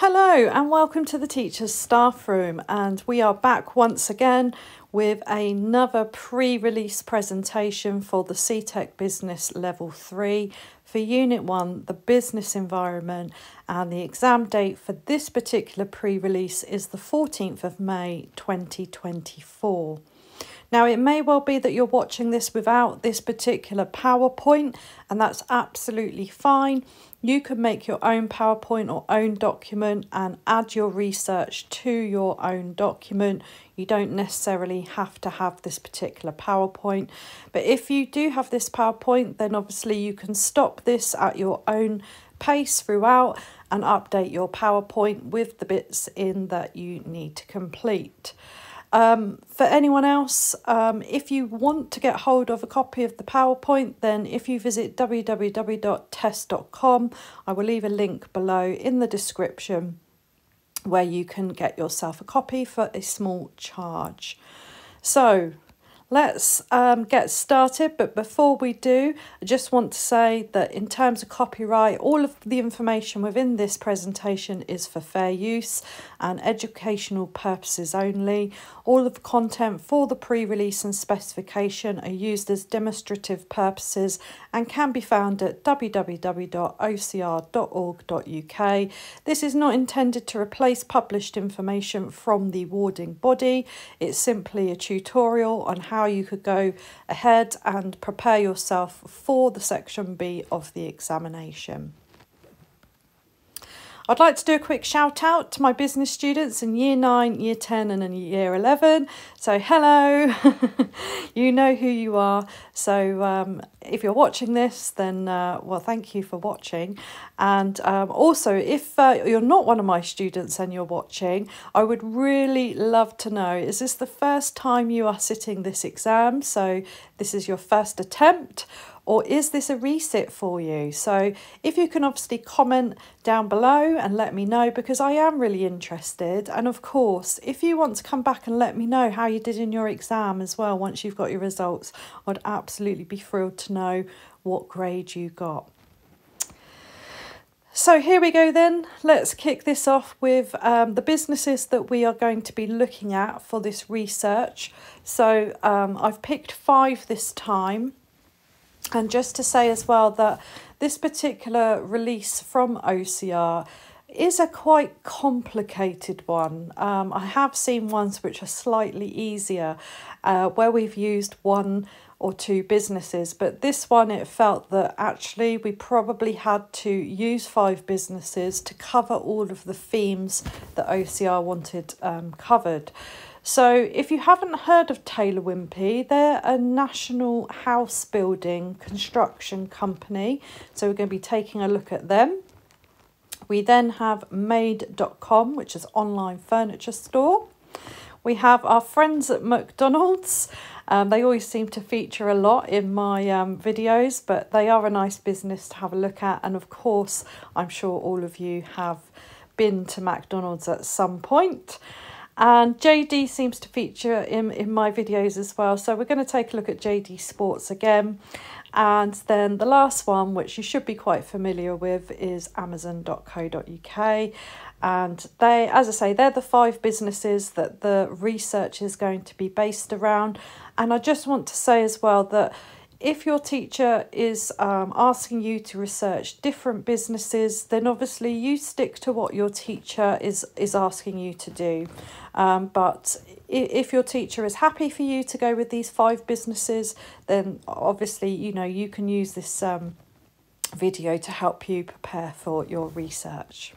Hello and welcome to the Teacher's Staff Room and we are back once again with another pre-release presentation for the CTEC Business Level 3 for Unit 1, the business environment and the exam date for this particular pre-release is the 14th of May 2024. Now, it may well be that you're watching this without this particular PowerPoint, and that's absolutely fine. You can make your own PowerPoint or own document and add your research to your own document. You don't necessarily have to have this particular PowerPoint. But if you do have this PowerPoint, then obviously you can stop this at your own pace throughout and update your PowerPoint with the bits in that you need to complete. Um, for anyone else, um, if you want to get hold of a copy of the PowerPoint, then if you visit www.tes.com, I will leave a link below in the description where you can get yourself a copy for a small charge. So Let's um, get started, but before we do, I just want to say that in terms of copyright, all of the information within this presentation is for fair use and educational purposes only. All of the content for the pre-release and specification are used as demonstrative purposes and can be found at www.ocr.org.uk. This is not intended to replace published information from the awarding body. It's simply a tutorial on how you could go ahead and prepare yourself for the section B of the examination. I'd like to do a quick shout out to my business students in year 9, year 10 and in year 11. So hello, you know who you are. So um, if you're watching this, then uh, well, thank you for watching. And um, also, if uh, you're not one of my students and you're watching, I would really love to know, is this the first time you are sitting this exam? So this is your first attempt or is this a resit for you? So if you can obviously comment down below and let me know because I am really interested. And of course, if you want to come back and let me know how you did in your exam as well once you've got your results, I'd absolutely be thrilled to know what grade you got. So here we go then. Let's kick this off with um, the businesses that we are going to be looking at for this research. So um, I've picked five this time. And just to say as well that this particular release from OCR is a quite complicated one. Um, I have seen ones which are slightly easier uh, where we've used one or two businesses, but this one it felt that actually we probably had to use five businesses to cover all of the themes that OCR wanted um, covered. So, if you haven't heard of Taylor Wimpey, they're a national house building construction company. So, we're going to be taking a look at them. We then have made.com, which is online furniture store. We have our friends at McDonald's. Um, they always seem to feature a lot in my um, videos, but they are a nice business to have a look at. And of course, I'm sure all of you have been to McDonald's at some point. And JD seems to feature in, in my videos as well. So we're going to take a look at JD Sports again. And then the last one, which you should be quite familiar with, is amazon.co.uk. And they, as I say, they're the five businesses that the research is going to be based around. And I just want to say as well that if your teacher is um, asking you to research different businesses, then obviously you stick to what your teacher is, is asking you to do. Um, but if your teacher is happy for you to go with these five businesses, then obviously, you know, you can use this um, video to help you prepare for your research.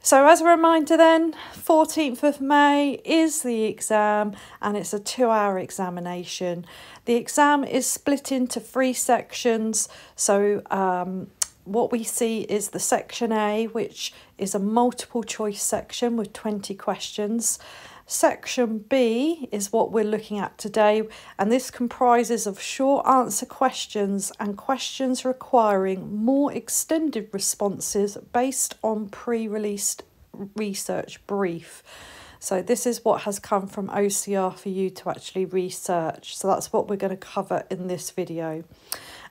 So as a reminder then, 14th of May is the exam and it's a two hour examination. The exam is split into three sections. So um, what we see is the section A, which is a multiple choice section with 20 questions. Section B is what we're looking at today, and this comprises of short answer questions and questions requiring more extended responses based on pre-released research brief. So this is what has come from OCR for you to actually research. So that's what we're going to cover in this video.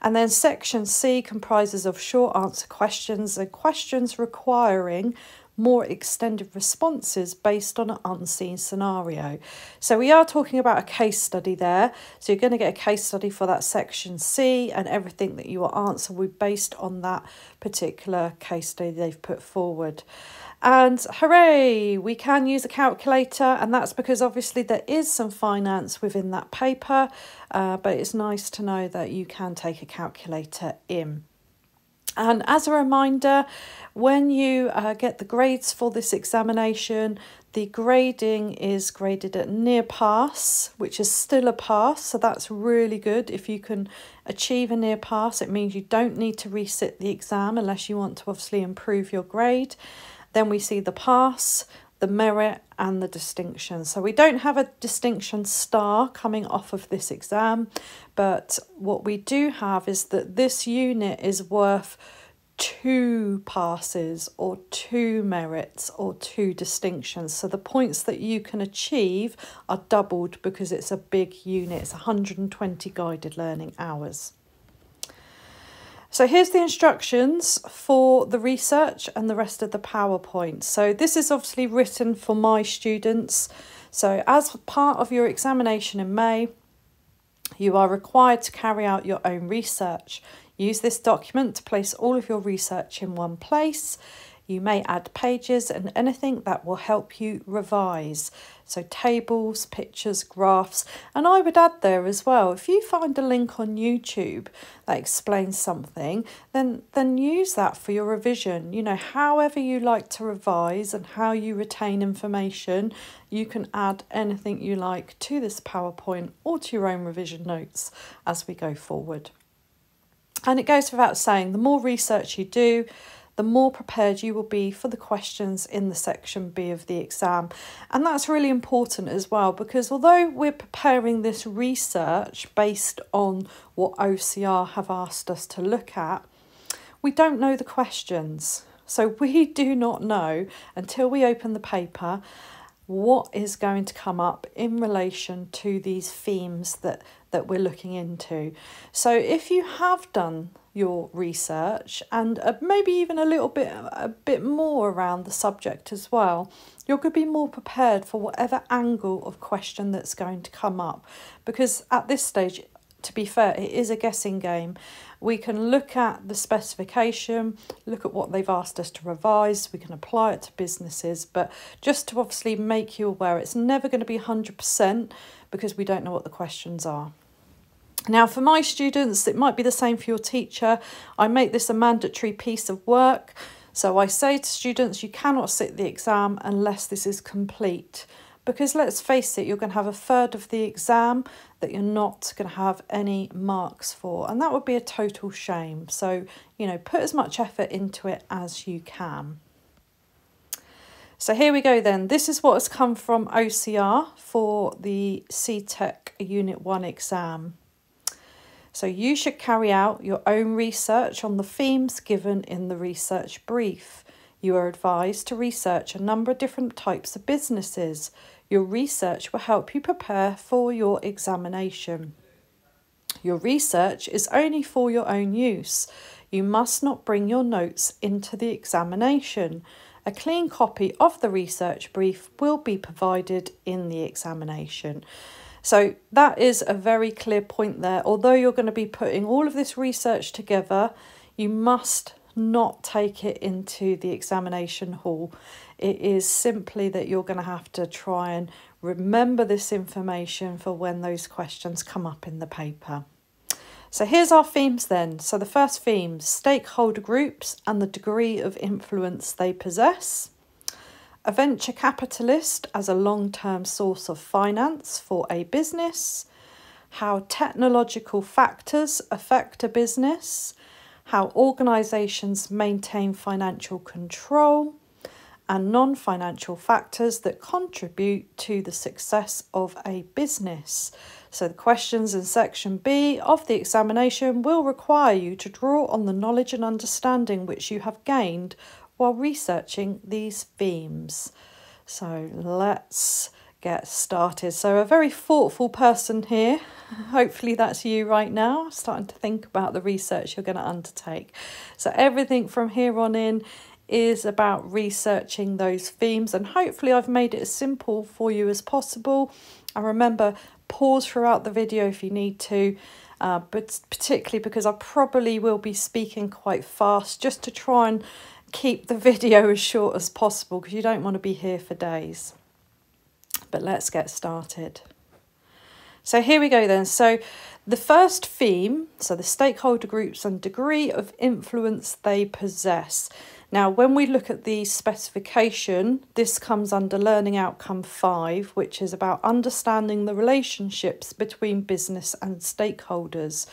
And then section C comprises of short answer questions and questions requiring more extended responses based on an unseen scenario. So we are talking about a case study there. So you're going to get a case study for that section C and everything that you will answer will be based on that particular case study they've put forward. And hooray, we can use a calculator, and that's because obviously there is some finance within that paper, uh, but it's nice to know that you can take a calculator in. And as a reminder, when you uh, get the grades for this examination, the grading is graded at near pass, which is still a pass, so that's really good. If you can achieve a near pass, it means you don't need to resit the exam unless you want to obviously improve your grade. Then we see the pass, the merit and the distinction. So we don't have a distinction star coming off of this exam, but what we do have is that this unit is worth two passes or two merits or two distinctions. So the points that you can achieve are doubled because it's a big unit. It's 120 guided learning hours. So here's the instructions for the research and the rest of the PowerPoint. So this is obviously written for my students. So as part of your examination in May, you are required to carry out your own research. Use this document to place all of your research in one place. You may add pages and anything that will help you revise. So tables, pictures, graphs, and I would add there as well, if you find a link on YouTube that explains something, then, then use that for your revision. You know, however you like to revise and how you retain information, you can add anything you like to this PowerPoint or to your own revision notes as we go forward. And it goes without saying, the more research you do, the more prepared you will be for the questions in the section B of the exam. And that's really important as well because although we're preparing this research based on what OCR have asked us to look at, we don't know the questions. So we do not know until we open the paper what is going to come up in relation to these themes that, that we're looking into. So if you have done your research and uh, maybe even a little bit a bit more around the subject as well. You're going to be more prepared for whatever angle of question that's going to come up. Because at this stage to be fair it is a guessing game. We can look at the specification look at what they've asked us to revise we can apply it to businesses but just to obviously make you aware it's never going to be 100% because we don't know what the questions are now, for my students, it might be the same for your teacher. I make this a mandatory piece of work. So I say to students, you cannot sit the exam unless this is complete. Because let's face it, you're going to have a third of the exam that you're not going to have any marks for. And that would be a total shame. So, you know, put as much effort into it as you can. So here we go then. This is what has come from OCR for the CTEC Unit 1 exam. So you should carry out your own research on the themes given in the research brief. You are advised to research a number of different types of businesses. Your research will help you prepare for your examination. Your research is only for your own use. You must not bring your notes into the examination. A clean copy of the research brief will be provided in the examination. So that is a very clear point there. Although you're going to be putting all of this research together, you must not take it into the examination hall. It is simply that you're going to have to try and remember this information for when those questions come up in the paper. So here's our themes then. So the first theme, stakeholder groups and the degree of influence they possess a venture capitalist as a long term source of finance for a business, how technological factors affect a business, how organisations maintain financial control, and non financial factors that contribute to the success of a business. So, the questions in section B of the examination will require you to draw on the knowledge and understanding which you have gained while researching these themes. So let's get started. So, a very thoughtful person here. Hopefully, that's you right now, starting to think about the research you're going to undertake. So, everything from here on in is about researching those themes, and hopefully, I've made it as simple for you as possible. And remember, pause throughout the video if you need to. Uh, but particularly because I probably will be speaking quite fast just to try and keep the video as short as possible because you don't want to be here for days. But let's get started. So here we go then. So the first theme, so the stakeholder groups and degree of influence they possess. Now, when we look at the specification, this comes under Learning Outcome 5, which is about understanding the relationships between business and stakeholders.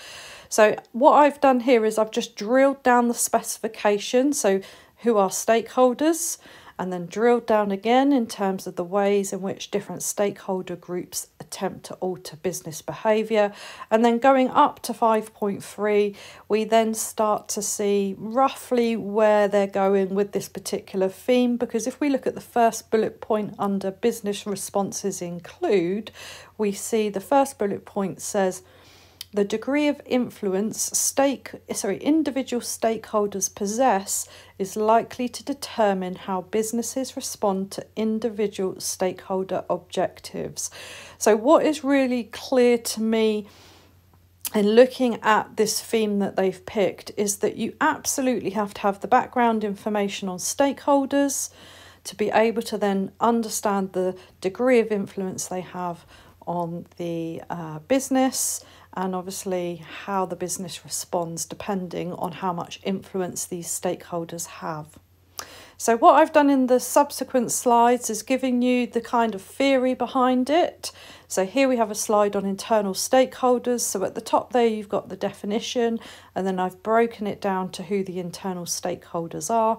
So, what I've done here is I've just drilled down the specification. So, who are stakeholders? and then drilled down again in terms of the ways in which different stakeholder groups attempt to alter business behaviour. And then going up to 5.3, we then start to see roughly where they're going with this particular theme. Because if we look at the first bullet point under business responses include, we see the first bullet point says, the degree of influence stake sorry individual stakeholders possess is likely to determine how businesses respond to individual stakeholder objectives. So what is really clear to me in looking at this theme that they've picked is that you absolutely have to have the background information on stakeholders to be able to then understand the degree of influence they have on the uh, business and obviously how the business responds depending on how much influence these stakeholders have. So what I've done in the subsequent slides is giving you the kind of theory behind it. So here we have a slide on internal stakeholders. So at the top there you've got the definition and then I've broken it down to who the internal stakeholders are.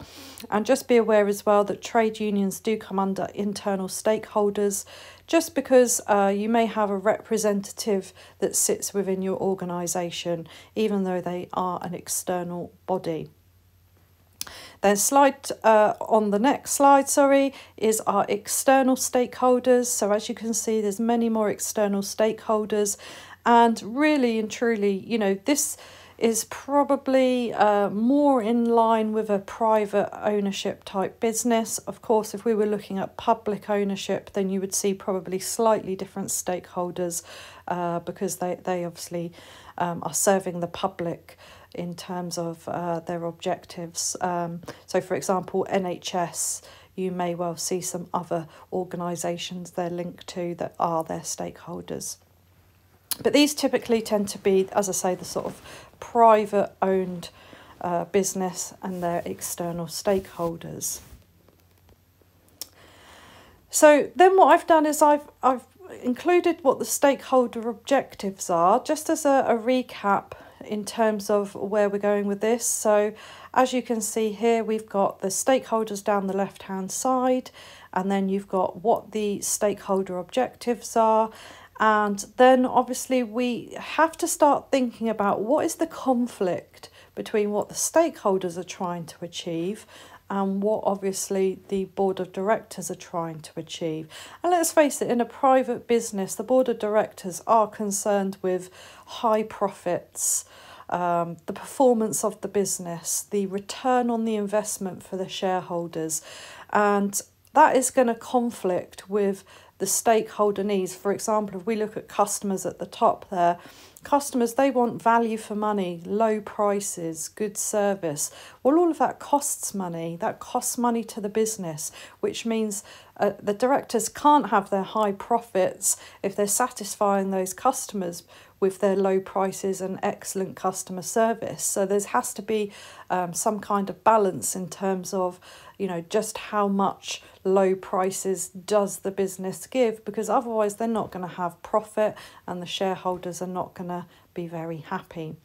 And just be aware as well that trade unions do come under internal stakeholders just because uh, you may have a representative that sits within your organisation, even though they are an external body. Then slide uh, on the next slide, sorry, is our external stakeholders. So as you can see, there's many more external stakeholders and really and truly, you know, this is probably uh, more in line with a private ownership type business. Of course, if we were looking at public ownership, then you would see probably slightly different stakeholders uh, because they, they obviously um, are serving the public in terms of uh, their objectives. Um, so, for example, NHS, you may well see some other organisations they're linked to that are their stakeholders. But these typically tend to be, as I say, the sort of private owned uh, business and their external stakeholders. So then what I've done is I've, I've included what the stakeholder objectives are, just as a, a recap in terms of where we're going with this. So as you can see here, we've got the stakeholders down the left hand side, and then you've got what the stakeholder objectives are, and then obviously we have to start thinking about what is the conflict between what the stakeholders are trying to achieve and what obviously the board of directors are trying to achieve. And let's face it, in a private business, the board of directors are concerned with high profits, um, the performance of the business, the return on the investment for the shareholders, and that is going to conflict with the stakeholder needs. For example, if we look at customers at the top there, customers they want value for money, low prices, good service. Well, all of that costs money. That costs money to the business, which means uh, the directors can't have their high profits if they're satisfying those customers with their low prices and excellent customer service. So there has to be um, some kind of balance in terms of, you know, just how much low prices does the business give because otherwise they're not going to have profit and the shareholders are not going to be very happy.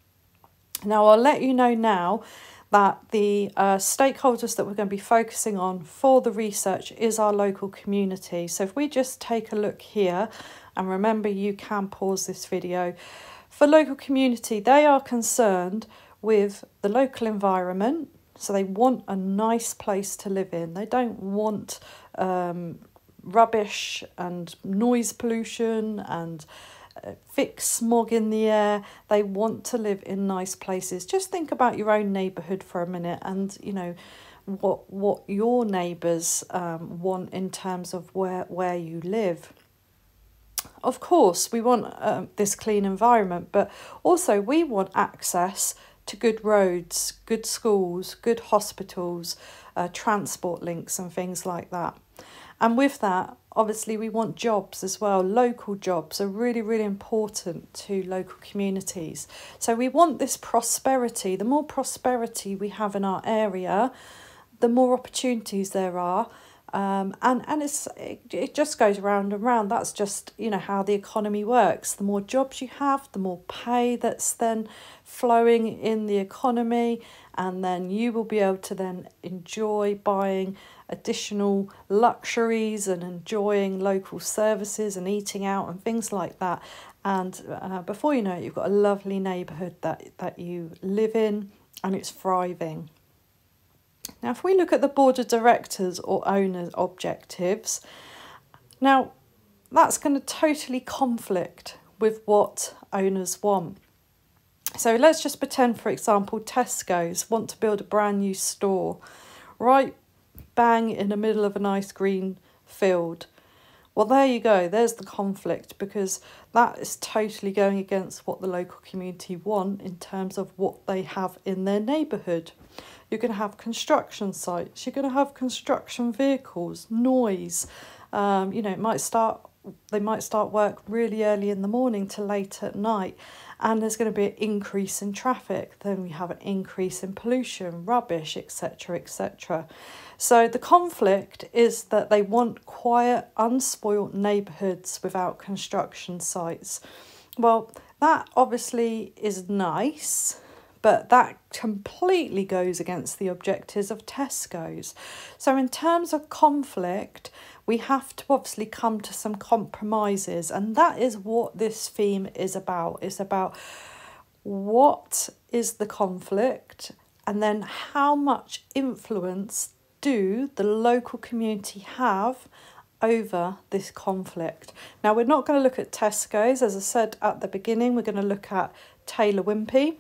Now I'll let you know now that the uh, stakeholders that we're going to be focusing on for the research is our local community. So if we just take a look here, and remember you can pause this video, for local community, they are concerned with the local environment, so they want a nice place to live in. They don't want um, rubbish and noise pollution and uh, fix smog in the air. They want to live in nice places. Just think about your own neighbourhood for a minute and, you know, what what your neighbours um, want in terms of where, where you live. Of course, we want uh, this clean environment, but also we want access to good roads, good schools, good hospitals, uh, transport links, and things like that. And with that, obviously, we want jobs as well. Local jobs are really, really important to local communities. So we want this prosperity. The more prosperity we have in our area, the more opportunities there are. Um, and and it's it, it just goes round and round. That's just you know how the economy works. The more jobs you have, the more pay that's then flowing in the economy, and then you will be able to then enjoy buying additional luxuries and enjoying local services and eating out and things like that. And uh, before you know it, you've got a lovely neighbourhood that that you live in, and it's thriving. Now, if we look at the board of directors or owners' objectives, now that's going to totally conflict with what owners want. So let's just pretend, for example, Tesco's want to build a brand new store right bang in the middle of a nice green field. Well, there you go, there's the conflict because that is totally going against what the local community want in terms of what they have in their neighbourhood. You're going to have construction sites. You're going to have construction vehicles, noise. Um, you know, it might start. They might start work really early in the morning to late at night, and there's going to be an increase in traffic. Then we have an increase in pollution, rubbish, etc., etc. So the conflict is that they want quiet, unspoilt neighbourhoods without construction sites. Well, that obviously is nice but that completely goes against the objectives of Tesco's. So, in terms of conflict, we have to obviously come to some compromises, and that is what this theme is about. It's about what is the conflict, and then how much influence do the local community have over this conflict. Now, we're not going to look at Tesco's, as I said at the beginning, we're going to look at Taylor Wimpey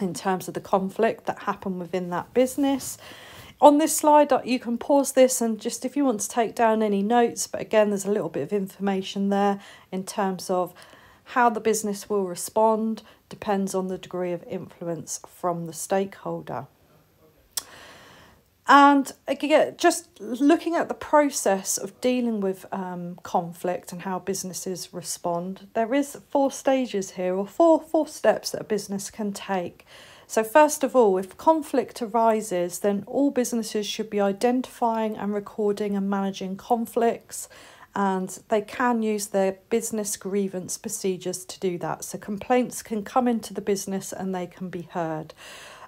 in terms of the conflict that happened within that business. On this slide, uh, you can pause this and just if you want to take down any notes, but again, there's a little bit of information there in terms of how the business will respond depends on the degree of influence from the stakeholder. And again, just looking at the process of dealing with um, conflict and how businesses respond, there is four stages here, or four four steps that a business can take. So first of all, if conflict arises, then all businesses should be identifying and recording and managing conflicts, and they can use their business grievance procedures to do that. So complaints can come into the business and they can be heard.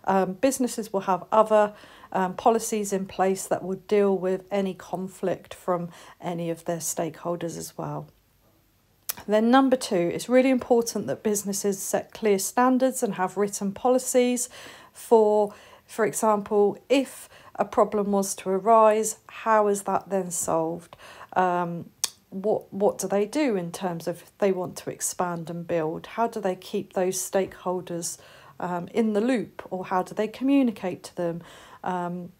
Um, businesses will have other um, policies in place that will deal with any conflict from any of their stakeholders as well. Then, number two, it's really important that businesses set clear standards and have written policies for, for example, if a problem was to arise, how is that then solved? Um, what what do they do in terms of if they want to expand and build? How do they keep those stakeholders um, in the loop, or how do they communicate to them? Um,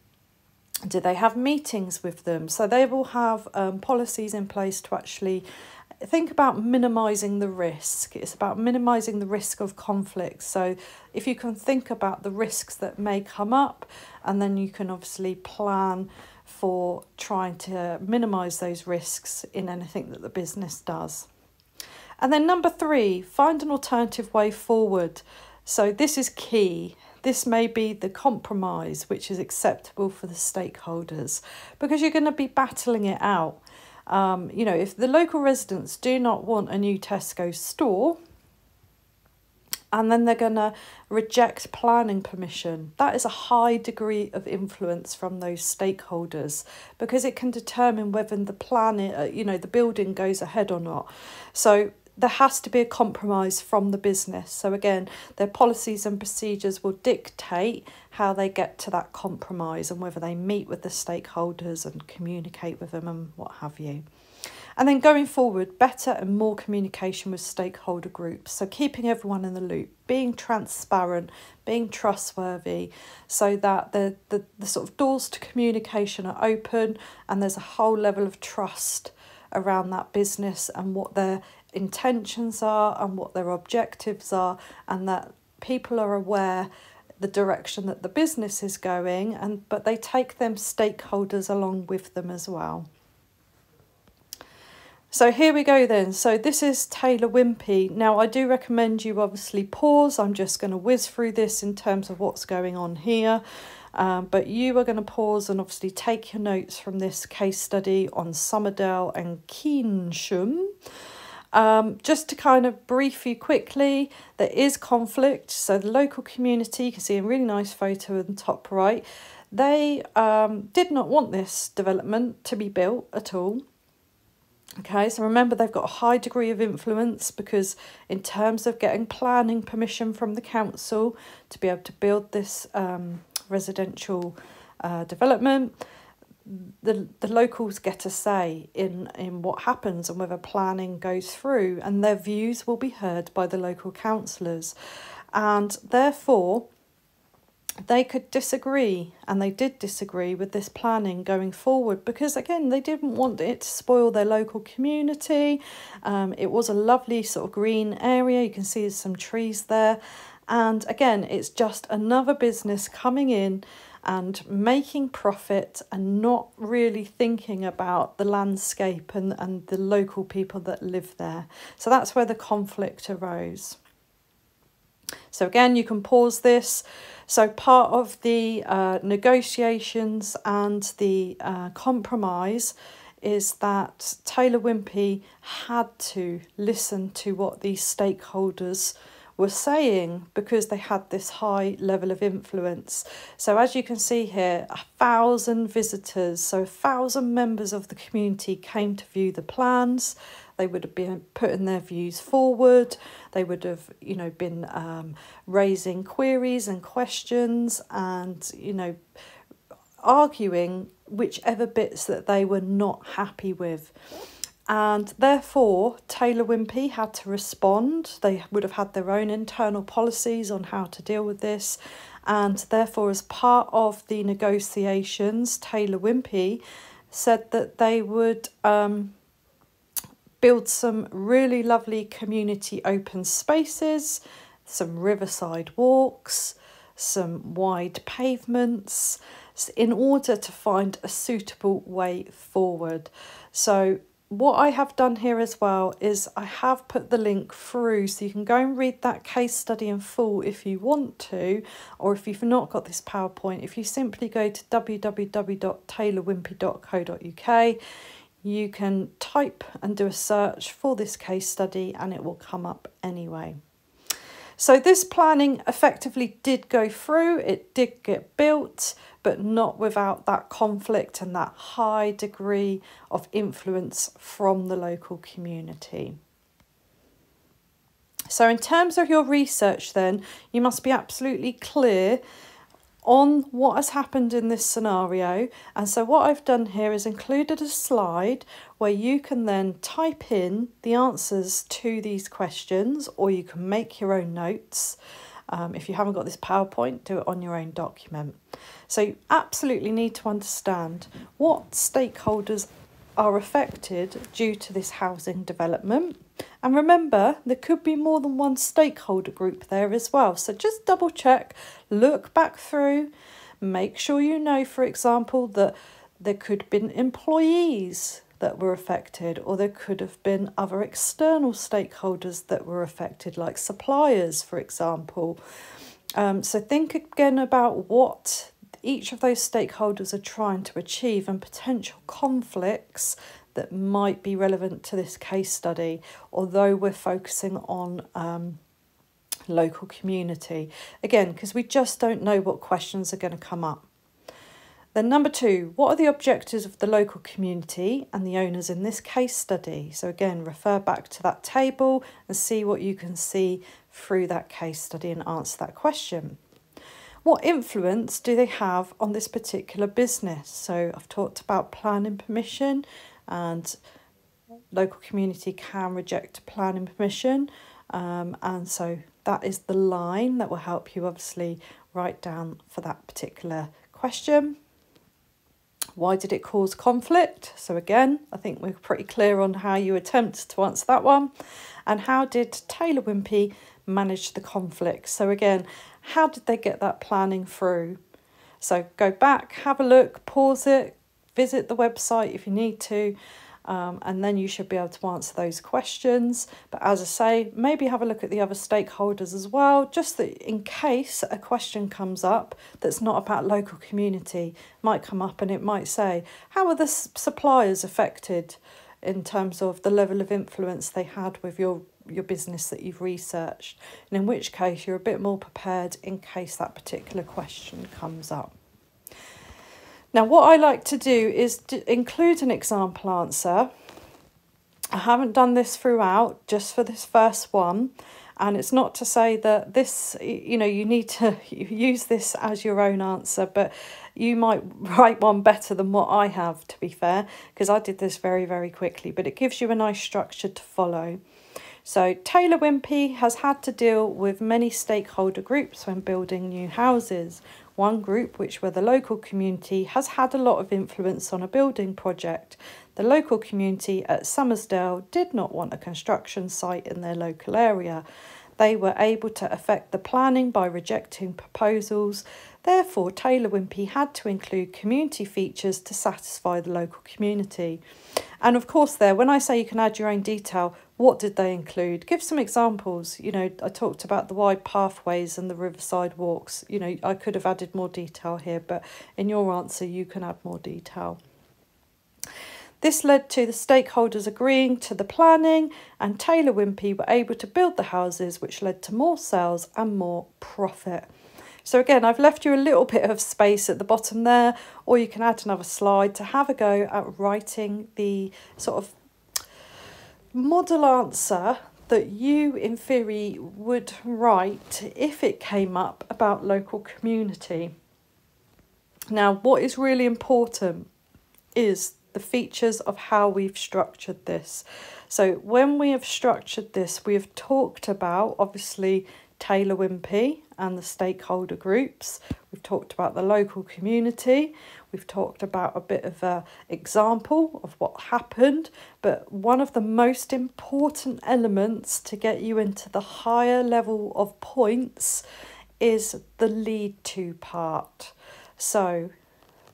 do they have meetings with them? So they will have um, policies in place to actually think about minimizing the risk. It's about minimizing the risk of conflict. So if you can think about the risks that may come up, and then you can obviously plan for trying to minimize those risks in anything that the business does. And then number three, find an alternative way forward. So this is key. This may be the compromise which is acceptable for the stakeholders because you're going to be battling it out. Um, you know, if the local residents do not want a new Tesco store, and then they're going to reject planning permission. That is a high degree of influence from those stakeholders because it can determine whether the plan, uh, you know, the building goes ahead or not. So there has to be a compromise from the business. So again, their policies and procedures will dictate how they get to that compromise and whether they meet with the stakeholders and communicate with them and what have you. And then going forward, better and more communication with stakeholder groups. So keeping everyone in the loop, being transparent, being trustworthy, so that the, the, the sort of doors to communication are open and there's a whole level of trust around that business and what their intentions are and what their objectives are, and that people are aware the direction that the business is going and but they take them stakeholders along with them as well. So here we go then. So this is Taylor Wimpey Now I do recommend you obviously pause. I'm just going to whiz through this in terms of what's going on here. Um, but you are going to pause and obviously take your notes from this case study on Somerdale and Keynsham. Um, just to kind of brief you quickly, there is conflict. So the local community, you can see a really nice photo in the top right, they um, did not want this development to be built at all. Okay, so remember they've got a high degree of influence because in terms of getting planning permission from the council to be able to build this um, residential uh, development, the, the locals get a say in, in what happens and whether planning goes through and their views will be heard by the local councillors. And therefore, they could disagree and they did disagree with this planning going forward because again they didn't want it to spoil their local community. Um, it was a lovely sort of green area. You can see some trees there. And again it's just another business coming in and making profit and not really thinking about the landscape and, and the local people that live there so that's where the conflict arose so again, you can pause this. So part of the uh, negotiations and the uh, compromise is that Taylor Wimpey had to listen to what these stakeholders were saying because they had this high level of influence. So as you can see here, a thousand visitors, so a thousand members of the community came to view the plans. They would have been putting their views forward. They would have, you know, been um, raising queries and questions and, you know, arguing whichever bits that they were not happy with. And therefore, Taylor Wimpey had to respond. They would have had their own internal policies on how to deal with this. And therefore, as part of the negotiations, Taylor Wimpey said that they would um, build some really lovely community open spaces, some riverside walks, some wide pavements in order to find a suitable way forward. So what I have done here as well is I have put the link through so you can go and read that case study in full if you want to or if you've not got this PowerPoint if you simply go to www.taylorwimpey.co.uk you can type and do a search for this case study and it will come up anyway. So this planning effectively did go through, it did get built, but not without that conflict and that high degree of influence from the local community. So in terms of your research then, you must be absolutely clear on what has happened in this scenario. And so what I've done here is included a slide where you can then type in the answers to these questions or you can make your own notes. Um, if you haven't got this PowerPoint, do it on your own document. So you absolutely need to understand what stakeholders are affected due to this housing development. And remember, there could be more than one stakeholder group there as well. So just double check, look back through, make sure you know, for example, that there could have been employees that were affected, or there could have been other external stakeholders that were affected, like suppliers, for example. Um, so think again about what each of those stakeholders are trying to achieve and potential conflicts that might be relevant to this case study, although we're focusing on um, local community. Again, because we just don't know what questions are going to come up. Then, number two, what are the objectives of the local community and the owners in this case study? So, again, refer back to that table and see what you can see through that case study and answer that question. What influence do they have on this particular business? So, I've talked about planning permission and local community can reject planning permission. Um, and so, that is the line that will help you obviously write down for that particular question. Why did it cause conflict? So again, I think we're pretty clear on how you attempt to answer that one. And how did Taylor Wimpey manage the conflict? So again, how did they get that planning through? So go back, have a look, pause it, visit the website if you need to, um, and then you should be able to answer those questions. But as I say, maybe have a look at the other stakeholders as well, just that in case a question comes up that's not about local community, might come up and it might say, how are the suppliers affected in terms of the level of influence they had with your your business that you've researched and in which case you're a bit more prepared in case that particular question comes up. Now, what I like to do is to include an example answer. I haven't done this throughout, just for this first one. And it's not to say that this, you know, you need to use this as your own answer, but you might write one better than what I have, to be fair, because I did this very, very quickly, but it gives you a nice structure to follow. So Taylor Wimpey has had to deal with many stakeholder groups when building new houses. One group, which were the local community, has had a lot of influence on a building project. The local community at Summersdale did not want a construction site in their local area. They were able to affect the planning by rejecting proposals. Therefore, Taylor Wimpey had to include community features to satisfy the local community. And of course, there, when I say you can add your own detail, what did they include? Give some examples. You know, I talked about the wide pathways and the riverside walks. You know, I could have added more detail here, but in your answer, you can add more detail. This led to the stakeholders agreeing to the planning, and Taylor Wimpey were able to build the houses, which led to more sales and more profit. So again, I've left you a little bit of space at the bottom there, or you can add another slide to have a go at writing the sort of model answer that you, in theory, would write if it came up about local community. Now, what is really important is the features of how we've structured this. So, when we have structured this, we have talked about obviously Taylor Wimpey and the stakeholder groups. We've talked about the local community. We've talked about a bit of a example of what happened, but one of the most important elements to get you into the higher level of points is the lead to part. So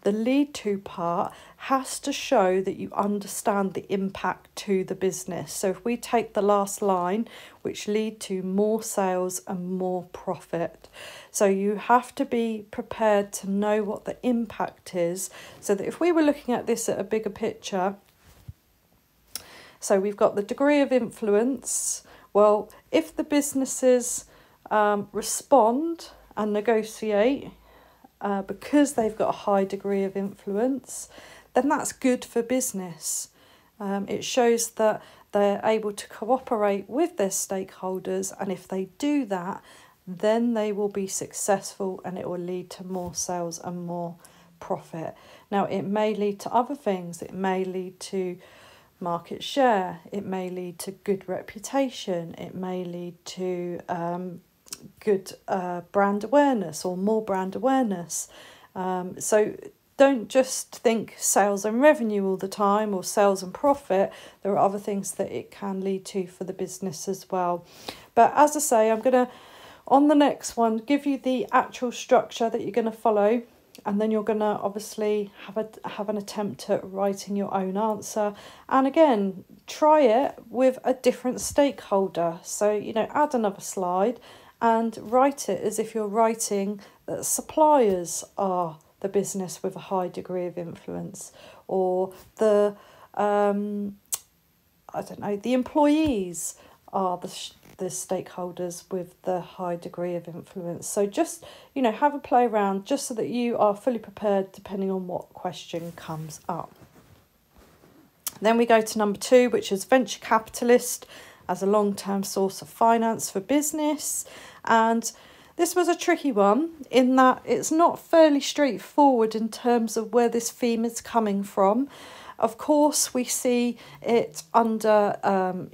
the lead to part has to show that you understand the impact to the business. So if we take the last line, which lead to more sales and more profit. So you have to be prepared to know what the impact is so that if we were looking at this at a bigger picture, so we've got the degree of influence. Well, if the businesses um, respond and negotiate uh, because they've got a high degree of influence, then that's good for business. Um, it shows that they're able to cooperate with their stakeholders, and if they do that, then they will be successful and it will lead to more sales and more profit. Now, it may lead to other things, it may lead to market share, it may lead to good reputation, it may lead to um, good uh, brand awareness or more brand awareness. Um, so don't just think sales and revenue all the time or sales and profit. There are other things that it can lead to for the business as well. But as I say, I'm going to, on the next one, give you the actual structure that you're going to follow. And then you're going to obviously have a have an attempt at writing your own answer. And again, try it with a different stakeholder. So, you know, add another slide and write it as if you're writing that suppliers are the business with a high degree of influence or the um, I don't know the employees are the the stakeholders with the high degree of influence. So just, you know, have a play around just so that you are fully prepared depending on what question comes up. Then we go to number two, which is venture capitalist as a long term source of finance for business. And this was a tricky one in that it's not fairly straightforward in terms of where this theme is coming from. Of course, we see it under um,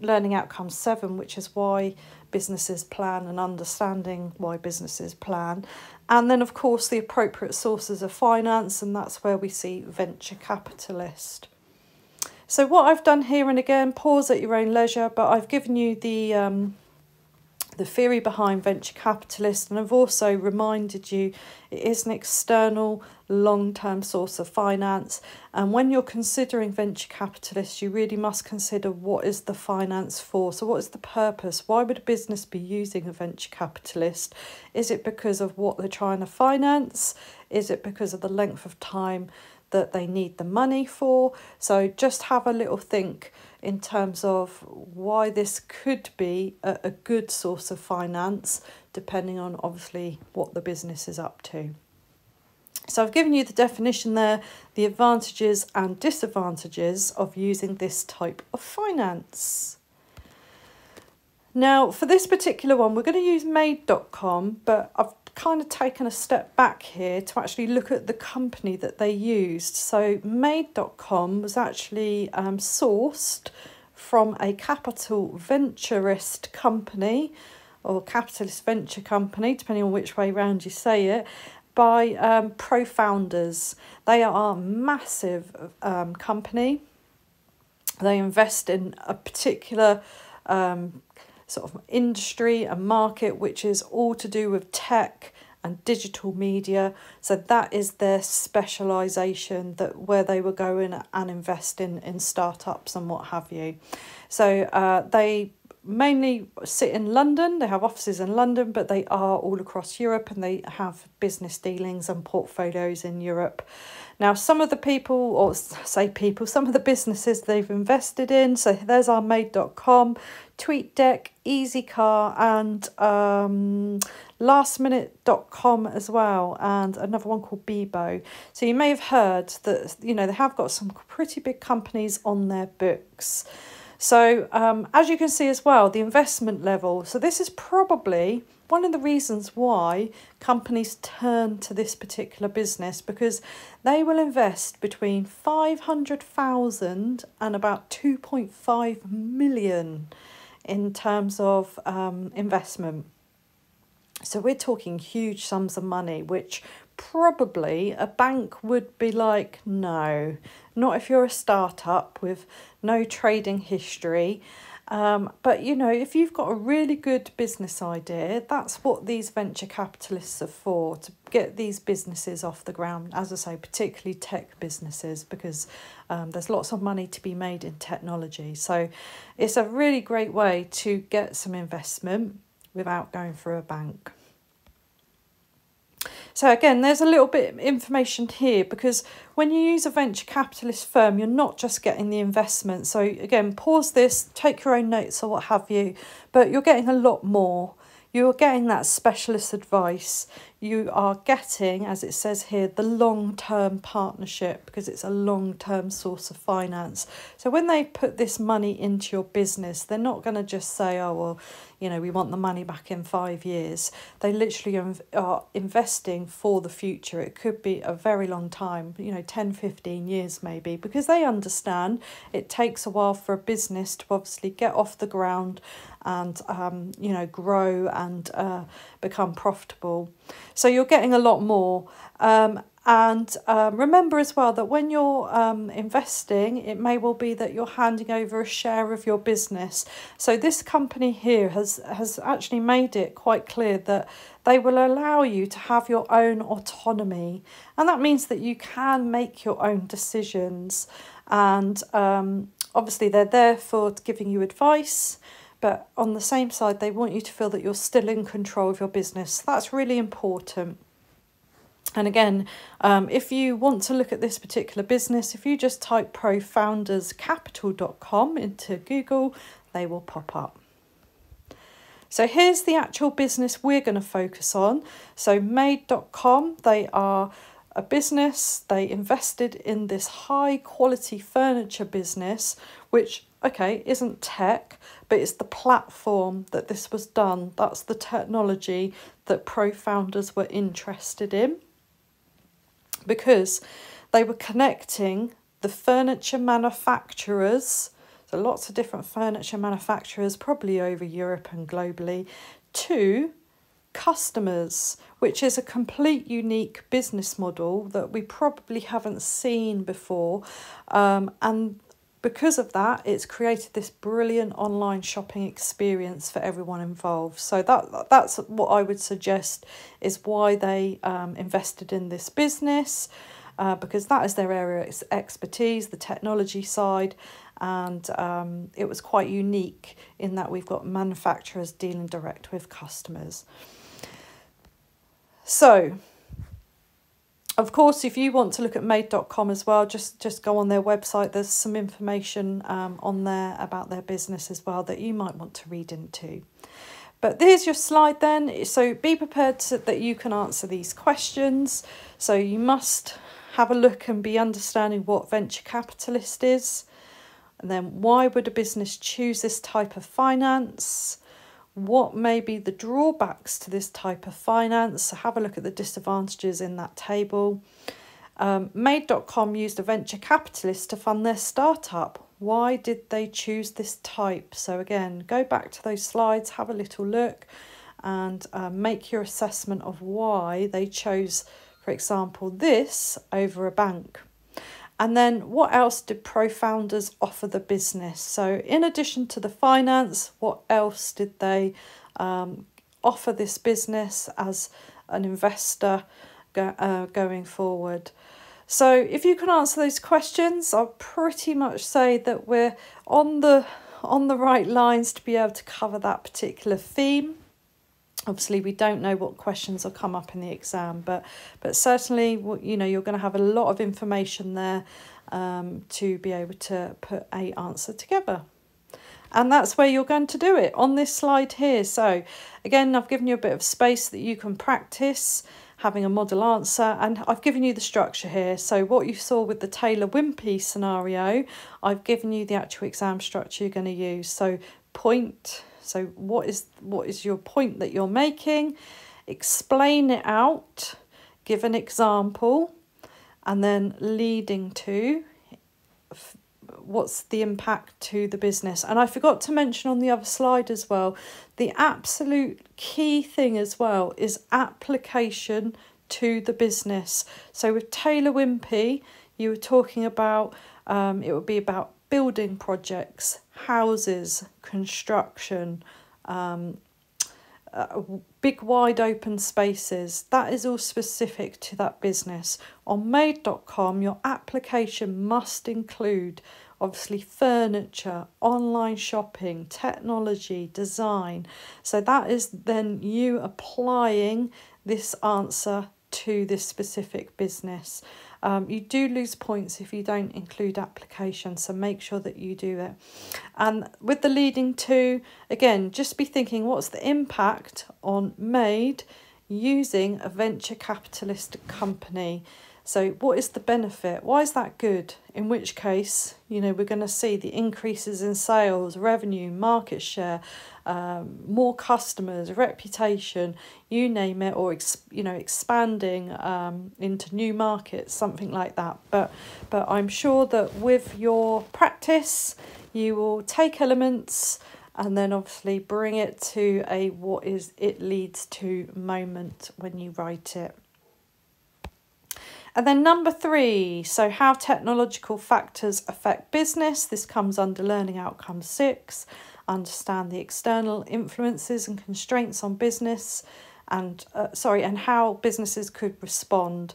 Learning Outcomes 7, which is why businesses plan and understanding why businesses plan. And then, of course, the appropriate sources of finance, and that's where we see venture capitalist. So, what I've done here, and again, pause at your own leisure, but I've given you the um, the theory behind venture capitalists, and I've also reminded you it is an external long term source of finance. And when you're considering venture capitalists, you really must consider what is the finance for. So, what is the purpose? Why would a business be using a venture capitalist? Is it because of what they're trying to finance? Is it because of the length of time that they need the money for? So, just have a little think in terms of why this could be a, a good source of finance, depending on obviously what the business is up to. So I've given you the definition there, the advantages and disadvantages of using this type of finance. Now, for this particular one, we're going to use made.com, but I've kind of taken a step back here to actually look at the company that they used. So Made.com was actually um, sourced from a capital venturist company or capitalist venture company, depending on which way round you say it, by um, ProFounders. They are a massive um, company. They invest in a particular um, sort of industry and market, which is all to do with tech and digital media. So that is their specialization that where they were going and invest in, in startups and what have you. So uh, they mainly sit in London. They have offices in London, but they are all across Europe and they have business dealings and portfolios in Europe. Now, some of the people, or say people, some of the businesses they've invested in, so there's our made.com, TweetDeck, EasyCar, and um, lastminute.com as well, and another one called Bebo. So you may have heard that, you know, they have got some pretty big companies on their books. So um, as you can see as well, the investment level. So this is probably one of the reasons why companies turn to this particular business because they will invest between 500,000 and about 2.5 million in terms of um, investment. So we're talking huge sums of money, which probably a bank would be like, no, not if you're a startup with no trading history. Um, but you know, if you've got a really good business idea, that's what these venture capitalists are for to get these businesses off the ground. As I say, particularly tech businesses, because um, there's lots of money to be made in technology. So it's a really great way to get some investment without going through a bank. So again, there's a little bit of information here because when you use a venture capitalist firm, you're not just getting the investment. So again, pause this, take your own notes or what have you, but you're getting a lot more. You're getting that specialist advice. You are getting, as it says here, the long term partnership because it's a long term source of finance. So when they put this money into your business, they're not going to just say, oh, well, you know, we want the money back in five years. They literally are investing for the future. It could be a very long time, you know, 10, 15 years maybe, because they understand it takes a while for a business to obviously get off the ground and, um, you know, grow and uh, become profitable. So you're getting a lot more. Um, and um, remember as well that when you're um, investing, it may well be that you're handing over a share of your business. So this company here has, has actually made it quite clear that they will allow you to have your own autonomy. And that means that you can make your own decisions. And um, obviously, they're there for giving you advice. But on the same side, they want you to feel that you're still in control of your business. That's really important. And again, um, if you want to look at this particular business, if you just type profounderscapital.com into Google, they will pop up. So here's the actual business we're going to focus on. So made.com, they are a business, they invested in this high quality furniture business, which, okay, isn't tech, but it's the platform that this was done. That's the technology that ProFounders were interested in because they were connecting the furniture manufacturers so lots of different furniture manufacturers, probably over Europe and globally, to customers, which is a complete unique business model that we probably haven't seen before. Um, and because of that, it's created this brilliant online shopping experience for everyone involved. So that that's what I would suggest is why they um, invested in this business, uh, because that is their area of expertise, the technology side, and um, it was quite unique in that we've got manufacturers dealing direct with customers. So, of course, if you want to look at made.com as well, just, just go on their website. There's some information um, on there about their business as well that you might want to read into. But there's your slide then. So be prepared to, that you can answer these questions. So you must have a look and be understanding what venture capitalist is. And then why would a business choose this type of finance? What may be the drawbacks to this type of finance? So have a look at the disadvantages in that table. Um, Made.com used a venture capitalist to fund their startup. Why did they choose this type? So again, go back to those slides, have a little look and uh, make your assessment of why they chose, for example, this over a bank. And then what else did ProFounders offer the business? So, in addition to the finance, what else did they um, offer this business as an investor go, uh, going forward? So, if you can answer those questions, I'll pretty much say that we're on the on the right lines to be able to cover that particular theme. Obviously, we don't know what questions will come up in the exam, but but certainly, you know, you're going to have a lot of information there um, to be able to put a answer together. And that's where you're going to do it on this slide here. So again, I've given you a bit of space that you can practice having a model answer and I've given you the structure here. So what you saw with the Taylor Wimpey scenario, I've given you the actual exam structure you're going to use. So point, so what is what is your point that you're making? Explain it out, give an example, and then leading to what's the impact to the business. And I forgot to mention on the other slide as well, the absolute key thing as well is application to the business. So with Taylor Wimpey, you were talking about um, it would be about building projects, houses, construction, um, uh, big wide open spaces. That is all specific to that business. On made.com, your application must include obviously furniture, online shopping, technology, design. So that is then you applying this answer to this specific business. Um, you do lose points if you don't include application, so make sure that you do it. And with the leading to, again, just be thinking what's the impact on made using a venture capitalist company. So what is the benefit? Why is that good? In which case, you know, we're going to see the increases in sales, revenue, market share, um, more customers, reputation, you name it, or you know, expanding um, into new markets, something like that. But but I'm sure that with your practice, you will take elements and then obviously bring it to a what is it leads to moment when you write it. And then number three, so how technological factors affect business. This comes under learning outcome six. Understand the external influences and constraints on business and uh, sorry, and how businesses could respond.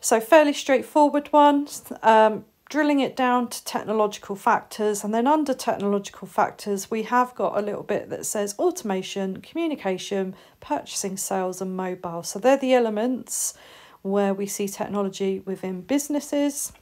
So fairly straightforward one. Um, drilling it down to technological factors and then under technological factors we have got a little bit that says automation communication purchasing sales and mobile so they're the elements where we see technology within businesses.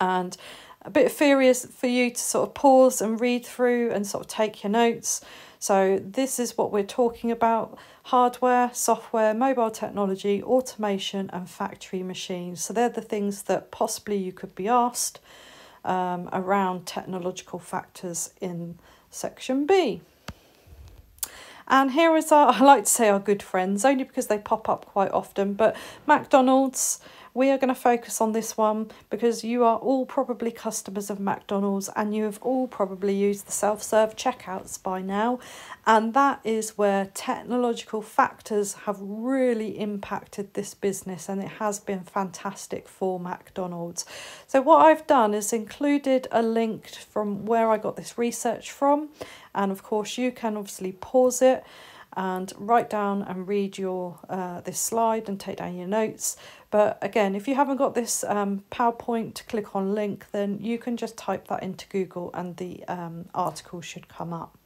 And a bit of theory for you to sort of pause and read through and sort of take your notes. So this is what we're talking about, hardware, software, mobile technology, automation and factory machines. So they're the things that possibly you could be asked um, around technological factors in section B. And here is our, I like to say our good friends, only because they pop up quite often, but McDonald's, we are going to focus on this one because you are all probably customers of McDonald's and you have all probably used the self-serve checkouts by now. And that is where technological factors have really impacted this business and it has been fantastic for McDonald's. So what I've done is included a link from where I got this research from. And of course you can obviously pause it and write down and read your uh, this slide and take down your notes. But again, if you haven't got this um, PowerPoint to click on link, then you can just type that into Google and the um, article should come up.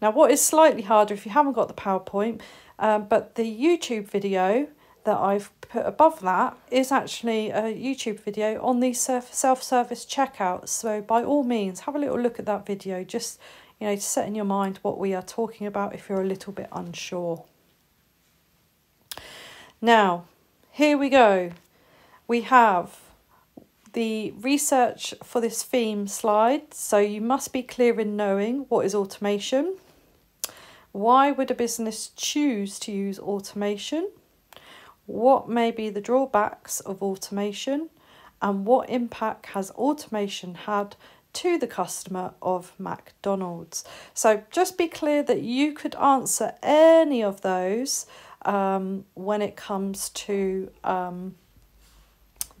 Now, what is slightly harder if you haven't got the PowerPoint, um, but the YouTube video that I've put above that is actually a YouTube video on the self-service checkouts. So by all means, have a little look at that video, just you know, to set in your mind what we are talking about if you're a little bit unsure. Now, here we go. We have the research for this theme slide. So you must be clear in knowing what is automation. Why would a business choose to use automation? What may be the drawbacks of automation? And what impact has automation had to the customer of McDonald's. So just be clear that you could answer any of those um, when it comes to um,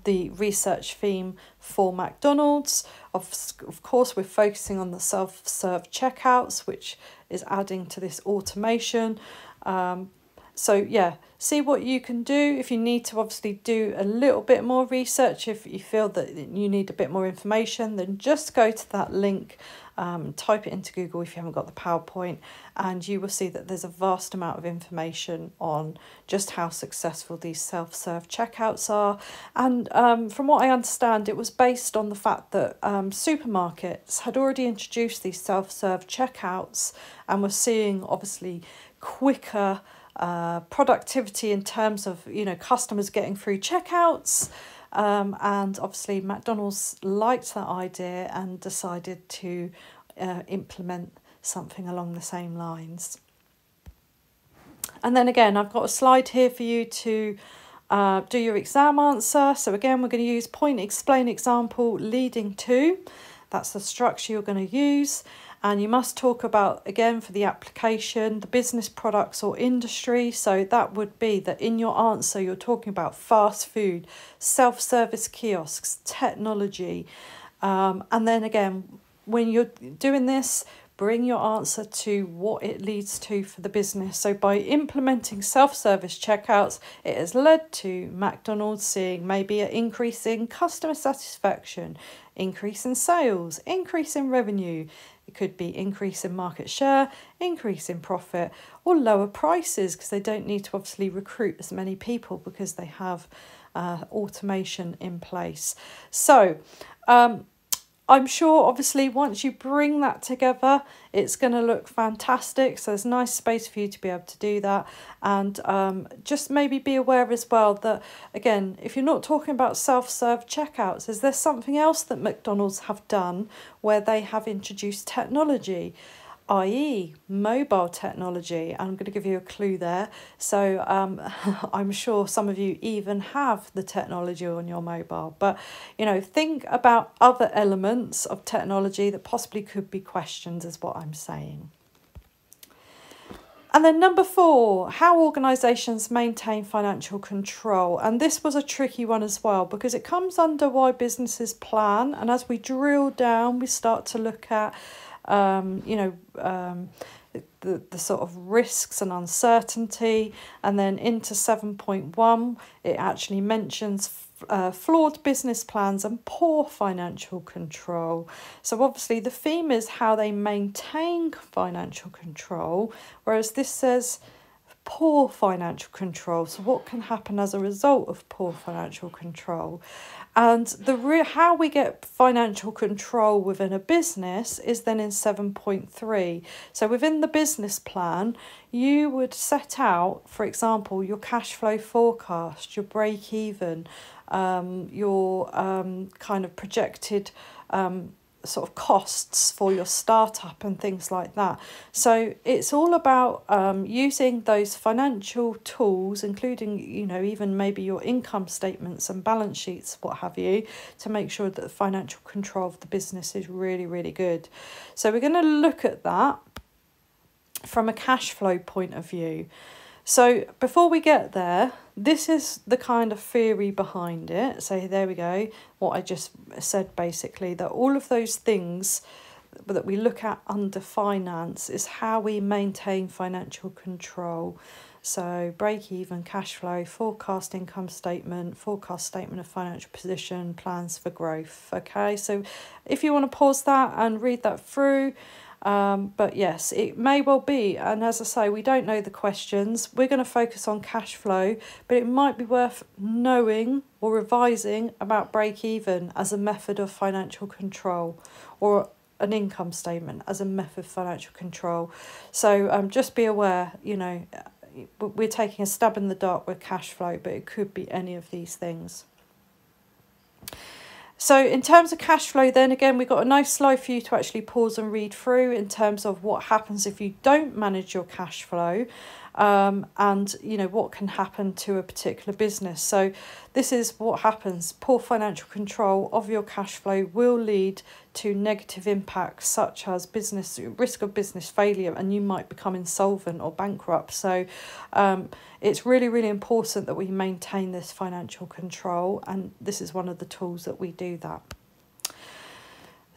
the research theme for McDonald's. Of, of course, we're focusing on the self-serve checkouts, which is adding to this automation. Um, so yeah, see what you can do. If you need to obviously do a little bit more research, if you feel that you need a bit more information, then just go to that link, um, type it into Google if you haven't got the PowerPoint, and you will see that there's a vast amount of information on just how successful these self-serve checkouts are. And um, from what I understand, it was based on the fact that um, supermarkets had already introduced these self-serve checkouts and were seeing obviously quicker uh, productivity in terms of you know customers getting through checkouts um, and obviously McDonald's liked that idea and decided to uh, implement something along the same lines. And then again, I've got a slide here for you to uh, do your exam answer. So again, we're going to use point, explain, example, leading to. That's the structure you're going to use and you must talk about again for the application the business products or industry so that would be that in your answer you're talking about fast food self-service kiosks technology um, and then again when you're doing this bring your answer to what it leads to for the business. So, by implementing self service checkouts, it has led to McDonald's seeing maybe an increase in customer satisfaction, increase in sales, increase in revenue, it could be increase in market share, increase in profit, or lower prices because they don't need to obviously recruit as many people because they have uh, automation in place. So, um, I'm sure obviously once you bring that together, it's going to look fantastic. So there's nice space for you to be able to do that. And um, just maybe be aware as well that, again, if you're not talking about self-serve checkouts, is there something else that McDonald's have done where they have introduced technology? i.e. mobile technology. I'm going to give you a clue there. So um, I'm sure some of you even have the technology on your mobile. But, you know, think about other elements of technology that possibly could be questions is what I'm saying. And then number four, how organisations maintain financial control. And this was a tricky one as well because it comes under why businesses plan. And as we drill down, we start to look at um, you know, um, the, the sort of risks and uncertainty. And then into 7.1, it actually mentions uh, flawed business plans and poor financial control. So, obviously, the theme is how they maintain financial control, whereas this says poor financial control. So, what can happen as a result of poor financial control? And the how we get financial control within a business is then in 7.3. So, within the business plan, you would set out, for example, your cash flow forecast, your break even, um, your um, kind of projected. Um, sort of costs for your startup and things like that. So it's all about um, using those financial tools, including, you know, even maybe your income statements and balance sheets, what have you, to make sure that the financial control of the business is really, really good. So we're going to look at that from a cash flow point of view. So before we get there, this is the kind of theory behind it. So there we go. What I just said basically that all of those things that we look at under finance is how we maintain financial control. So break even, cash flow, forecast income statement, forecast statement of financial position, plans for growth. Okay, so if you want to pause that and read that through, um, but yes, it may well be. And as I say, we don't know the questions. We're going to focus on cash flow, but it might be worth knowing or revising about break even as a method of financial control or an income statement as a method of financial control. So um, just be aware, you know, we're taking a stab in the dark with cash flow, but it could be any of these things. So in terms of cash flow, then again, we've got a nice slide for you to actually pause and read through in terms of what happens if you don't manage your cash flow um, and you know what can happen to a particular business. So this is what happens. Poor financial control of your cash flow will lead to negative impacts such as business risk of business failure and you might become insolvent or bankrupt. So um, it's really, really important that we maintain this financial control and this is one of the tools that we do that.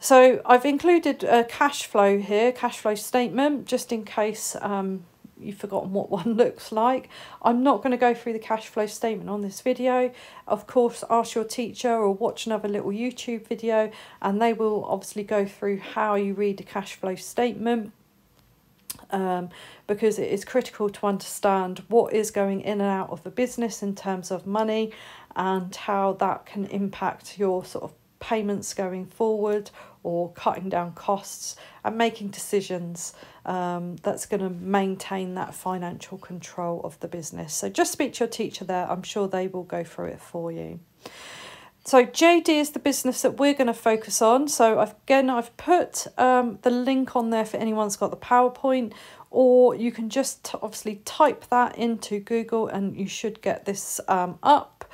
So I've included a cash flow here, cash flow statement, just in case um, you've forgotten what one looks like. I'm not going to go through the cash flow statement on this video. Of course, ask your teacher or watch another little YouTube video and they will obviously go through how you read a cash flow statement um, because it is critical to understand what is going in and out of the business in terms of money and how that can impact your sort of payments going forward or cutting down costs and making decisions um, that's going to maintain that financial control of the business. So just speak to your teacher there. I'm sure they will go through it for you. So JD is the business that we're going to focus on. So I've, again, I've put um, the link on there for anyone's got the PowerPoint or you can just obviously type that into Google and you should get this um, up.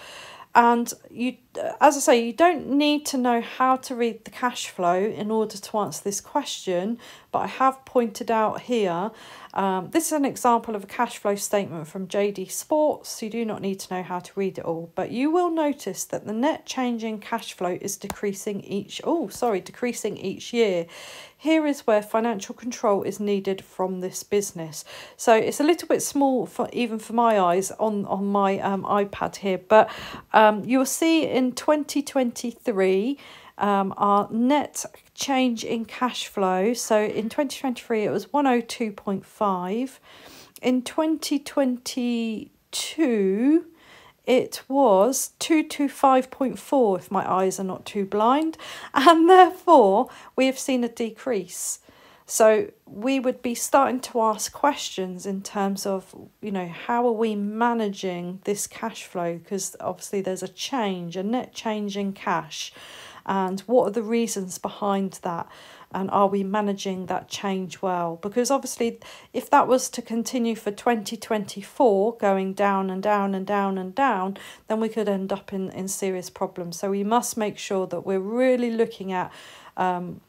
And you, as I say, you don't need to know how to read the cash flow in order to answer this question, but I have pointed out here, um, this is an example of a cash flow statement from JD Sports. You do not need to know how to read it all, but you will notice that the net change in cash flow is decreasing each, oh, sorry, decreasing each year. Here is where financial control is needed from this business. So it's a little bit small for even for my eyes on, on my um, iPad here, but um, you'll see in 2023, um, our net change in cash flow. So in 2023, it was 102.5. In 2022, it was 225.4 if my eyes are not too blind, and therefore we have seen a decrease. So we would be starting to ask questions in terms of, you know, how are we managing this cash flow? Because obviously there's a change, a net change in cash and what are the reasons behind that? And are we managing that change well? Because obviously if that was to continue for 2024 going down and down and down and down then we could end up in, in serious problems. So we must make sure that we're really looking at um,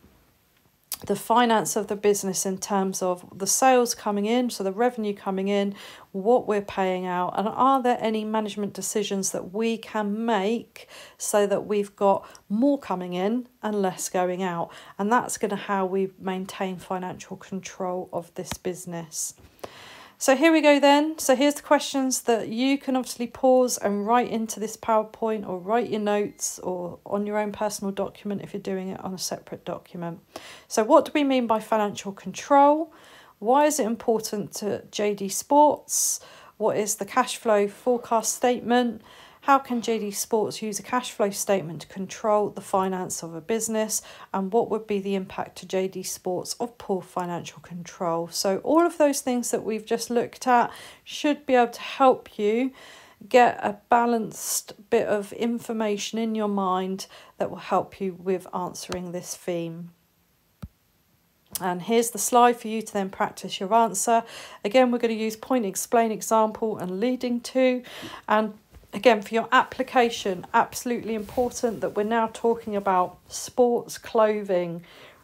the finance of the business in terms of the sales coming in, so the revenue coming in, what we're paying out, and are there any management decisions that we can make so that we've got more coming in and less going out? And that's going to how we maintain financial control of this business. So here we go then. So here's the questions that you can obviously pause and write into this PowerPoint or write your notes or on your own personal document if you're doing it on a separate document. So what do we mean by financial control? Why is it important to JD Sports? What is the cash flow forecast statement? How can JD Sports use a cash flow statement to control the finance of a business? And what would be the impact to JD Sports of poor financial control? So, all of those things that we've just looked at should be able to help you get a balanced bit of information in your mind that will help you with answering this theme. And here's the slide for you to then practice your answer. Again, we're going to use point, explain, example and leading to. And again, for your application, absolutely important that we're now talking about sports clothing,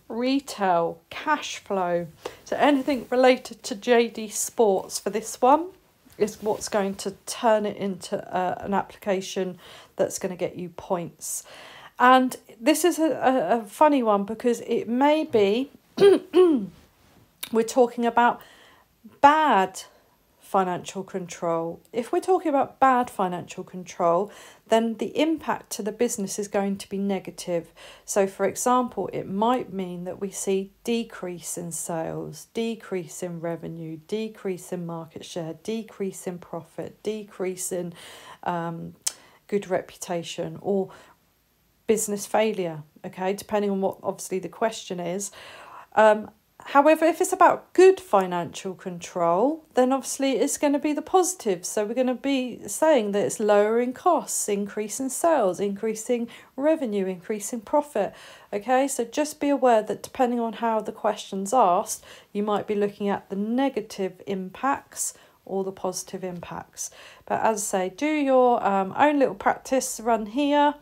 retail, cash flow. So anything related to JD Sports for this one is what's going to turn it into uh, an application that's going to get you points. And this is a, a, a funny one because it may be we're talking about bad financial control. If we're talking about bad financial control, then the impact to the business is going to be negative. So, for example, it might mean that we see decrease in sales, decrease in revenue, decrease in market share, decrease in profit, decrease in um, good reputation, or business failure. Okay, depending on what obviously the question is. Um, However, if it's about good financial control, then obviously it's going to be the positive. So we're going to be saying that it's lowering costs, increasing sales, increasing revenue, increasing profit. Okay, so just be aware that depending on how the question's asked, you might be looking at the negative impacts or the positive impacts. But as I say, do your um, own little practice run here.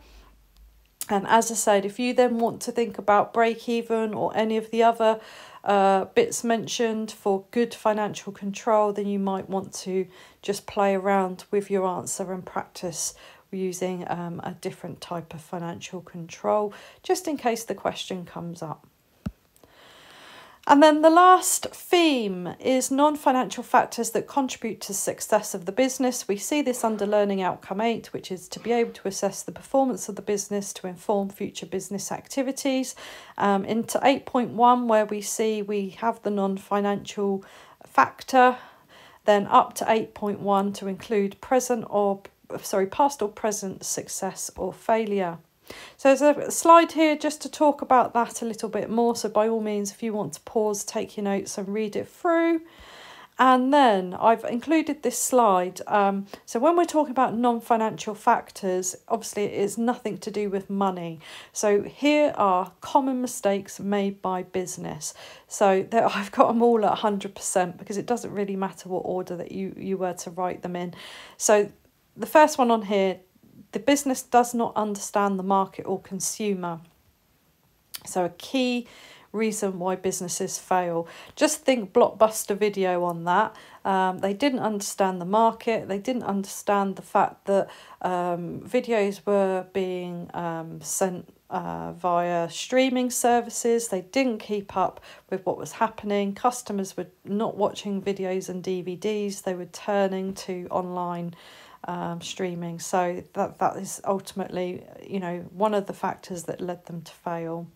And as I said, if you then want to think about break even or any of the other uh, bits mentioned for good financial control, then you might want to just play around with your answer and practice using um, a different type of financial control, just in case the question comes up. And then the last theme is non financial factors that contribute to success of the business. We see this under Learning Outcome 8, which is to be able to assess the performance of the business to inform future business activities. Um, into 8.1, where we see we have the non financial factor, then up to 8.1 to include present or sorry, past or present success or failure. So there's a slide here just to talk about that a little bit more. So by all means, if you want to pause, take your notes and read it through. And then I've included this slide. Um, so when we're talking about non-financial factors, obviously it is nothing to do with money. So here are common mistakes made by business. So there, I've got them all at 100% because it doesn't really matter what order that you, you were to write them in. So the first one on here, the business does not understand the market or consumer. So, a key reason why businesses fail. Just think blockbuster video on that. Um, they didn't understand the market, they didn't understand the fact that um, videos were being um, sent uh, via streaming services. They didn't keep up with what was happening. Customers were not watching videos and DVDs, they were turning to online um, streaming. So that that is ultimately, you know, one of the factors that led them to fail.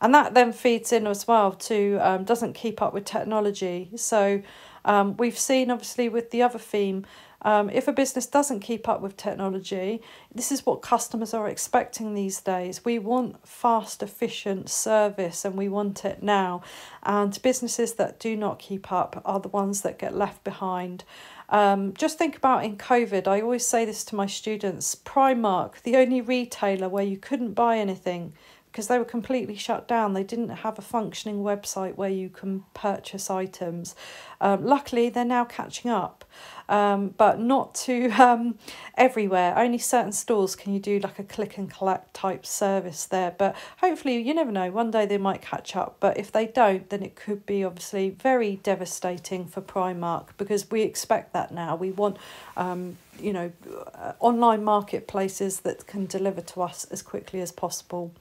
And that then feeds in as well to um, doesn't keep up with technology. So um, we've seen obviously with the other theme, um, if a business doesn't keep up with technology, this is what customers are expecting these days. We want fast, efficient service and we want it now. And businesses that do not keep up are the ones that get left behind. Um, just think about in COVID, I always say this to my students Primark, the only retailer where you couldn't buy anything because they were completely shut down. They didn't have a functioning website where you can purchase items. Um, luckily, they're now catching up um, but not to um, everywhere. Only certain stores can you do like a click and collect type service there. But hopefully, you never know, one day they might catch up. But if they don't, then it could be obviously very devastating for Primark because we expect that now. We want, um, you know, uh, online marketplaces that can deliver to us as quickly as possible.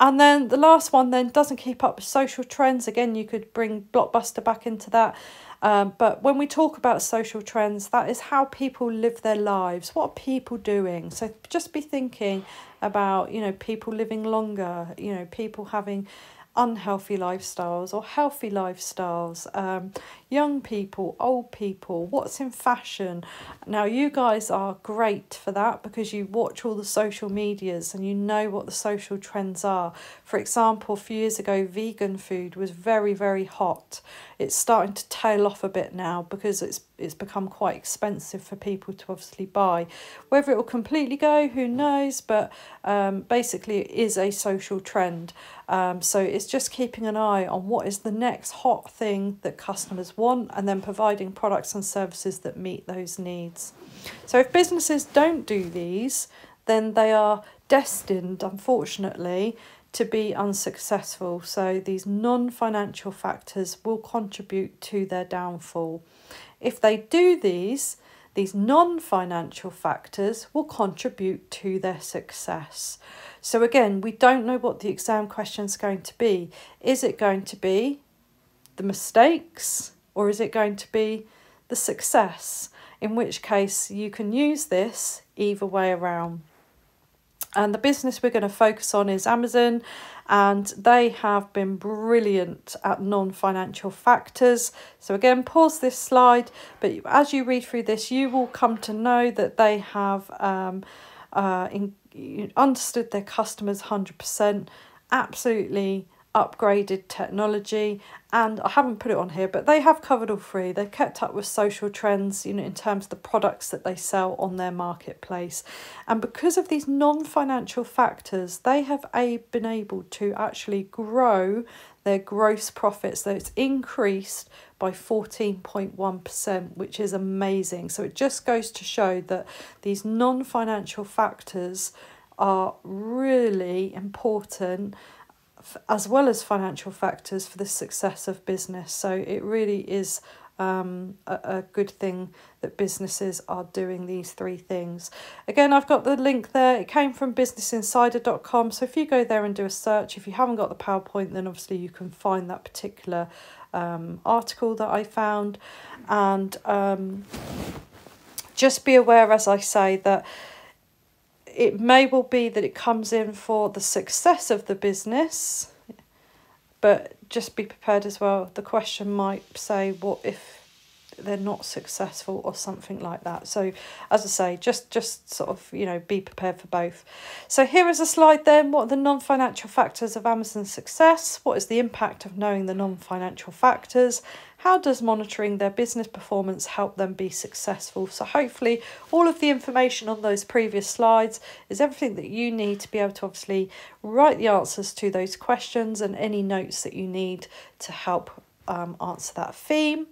And then the last one then doesn't keep up with social trends. Again, you could bring Blockbuster back into that. Um, but when we talk about social trends, that is how people live their lives. What are people doing? So just be thinking about, you know, people living longer, you know, people having unhealthy lifestyles or healthy lifestyles, um, young people, old people, what's in fashion. Now, you guys are great for that because you watch all the social medias and you know what the social trends are. For example, a few years ago, vegan food was very, very hot. It's starting to tail off a bit now because it's it's become quite expensive for people to obviously buy. Whether it will completely go, who knows? But um, basically, it is a social trend. Um, so it's just keeping an eye on what is the next hot thing that customers want and then providing products and services that meet those needs. So if businesses don't do these, then they are destined, unfortunately, to be unsuccessful. So these non financial factors will contribute to their downfall. If they do these, these non financial factors will contribute to their success. So, again, we don't know what the exam question is going to be. Is it going to be the mistakes or is it going to be the success? In which case, you can use this either way around. And the business we're going to focus on is Amazon, and they have been brilliant at non financial factors. So, again, pause this slide, but as you read through this, you will come to know that they have um, uh, in, understood their customers 100%, absolutely upgraded technology and I haven't put it on here but they have covered all three. They've kept up with social trends you know in terms of the products that they sell on their marketplace. And because of these non-financial factors they have a, been able to actually grow their gross profits. So it's increased by 14.1% which is amazing. So it just goes to show that these non-financial factors are really important as well as financial factors for the success of business. So it really is um, a, a good thing that businesses are doing these three things. Again, I've got the link there. It came from businessinsider.com. So if you go there and do a search, if you haven't got the PowerPoint, then obviously you can find that particular um, article that I found. And um, just be aware, as I say, that it may well be that it comes in for the success of the business, but just be prepared as well. The question might say, what if they're not successful or something like that. So as I say, just just sort of, you know, be prepared for both. So here is a slide then. What are the non-financial factors of Amazon's success? What is the impact of knowing the non-financial factors? How does monitoring their business performance help them be successful? So, hopefully, all of the information on those previous slides is everything that you need to be able to obviously write the answers to those questions and any notes that you need to help um, answer that theme.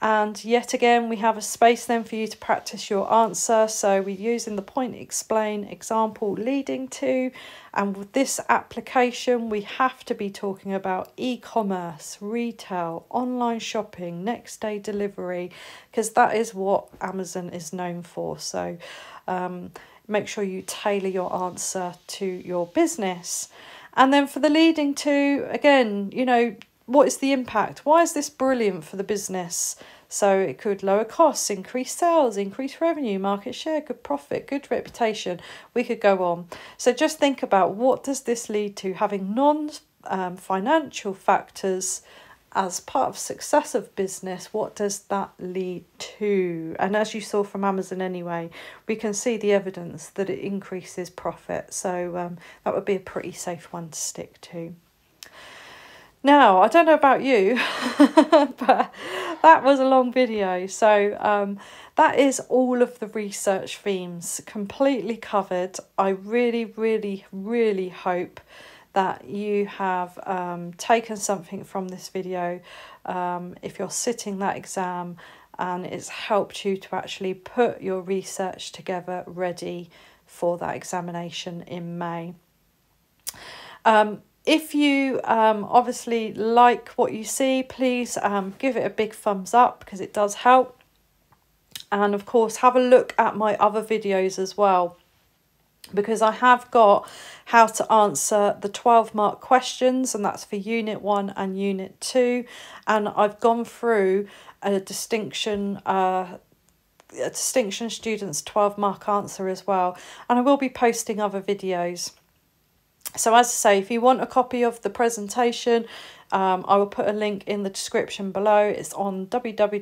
And yet again, we have a space then for you to practice your answer. So we're using the point explain example leading to. And with this application, we have to be talking about e-commerce, retail, online shopping, next day delivery, because that is what Amazon is known for. So um, make sure you tailor your answer to your business. And then for the leading to, again, you know, what is the impact? Why is this brilliant for the business? So it could lower costs, increase sales, increase revenue, market share, good profit, good reputation. We could go on. So just think about what does this lead to? Having non um, financial factors as part of success of business, what does that lead to? And as you saw from Amazon anyway, we can see the evidence that it increases profit. So um, that would be a pretty safe one to stick to. Now, I don't know about you, but that was a long video. So um, that is all of the research themes completely covered. I really, really, really hope that you have um, taken something from this video um, if you're sitting that exam and it's helped you to actually put your research together ready for that examination in May. Um, if you um, obviously like what you see, please um, give it a big thumbs up because it does help. And of course, have a look at my other videos as well because I have got how to answer the 12 mark questions and that's for unit 1 and unit 2 and I've gone through a distinction uh, a distinction students 12 mark answer as well. And I will be posting other videos So as I say, if you want a copy of the presentation, um, I will put a link in the description below. It's on www.tes.com.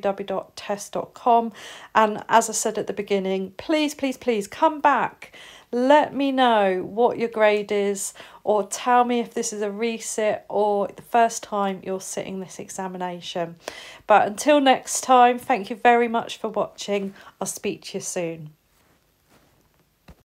And as I said at the beginning, please, please, please come back. Let me know what your grade is, or tell me if this is a resit or the first time you're sitting this examination. But until next time, thank you very much for watching. I'll speak to you soon.